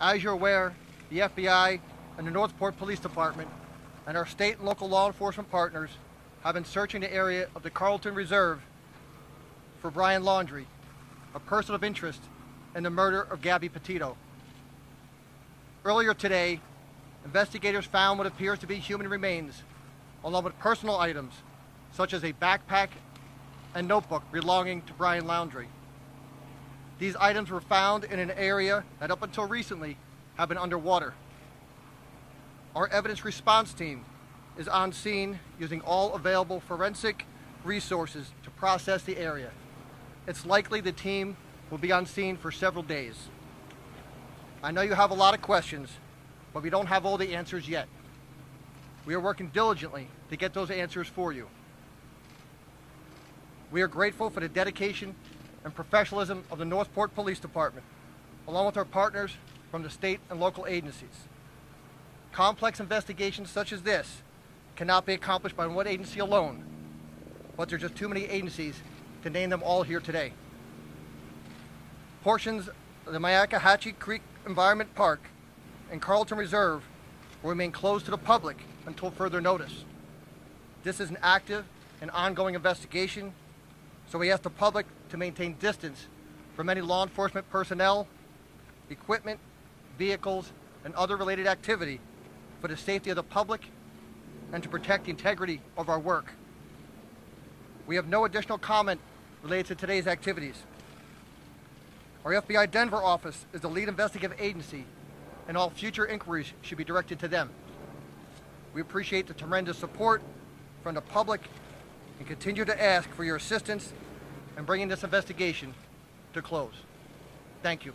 As you're aware, the FBI and the North Port Police Department and our state and local law enforcement partners have been searching the area of the Carlton Reserve for Brian Laundrie, a person of interest in the murder of Gabby Petito. Earlier today, investigators found what appears to be human remains, along with personal items such as a backpack and notebook belonging to Brian Laundrie. These items were found in an area that up until recently have been underwater. Our evidence response team is on scene using all available forensic resources to process the area. It's likely the team will be on scene for several days. I know you have a lot of questions, but we don't have all the answers yet. We are working diligently to get those answers for you. We are grateful for the dedication and professionalism of the North Port Police Department, along with our partners from the state and local agencies. Complex investigations such as this cannot be accomplished by one agency alone, but there's just too many agencies to name them all here today. Portions of the Myakkahatchee Creek Environment Park and Carlton Reserve will remain closed to the public until further notice. This is an active and ongoing investigation, so we ask the public to maintain distance from any law enforcement personnel, equipment, vehicles, and other related activity for the safety of the public and to protect the integrity of our work. We have no additional comment related to today's activities. Our FBI Denver office is the lead investigative agency and all future inquiries should be directed to them. We appreciate the tremendous support from the public and continue to ask for your assistance in bringing this investigation to close. Thank you.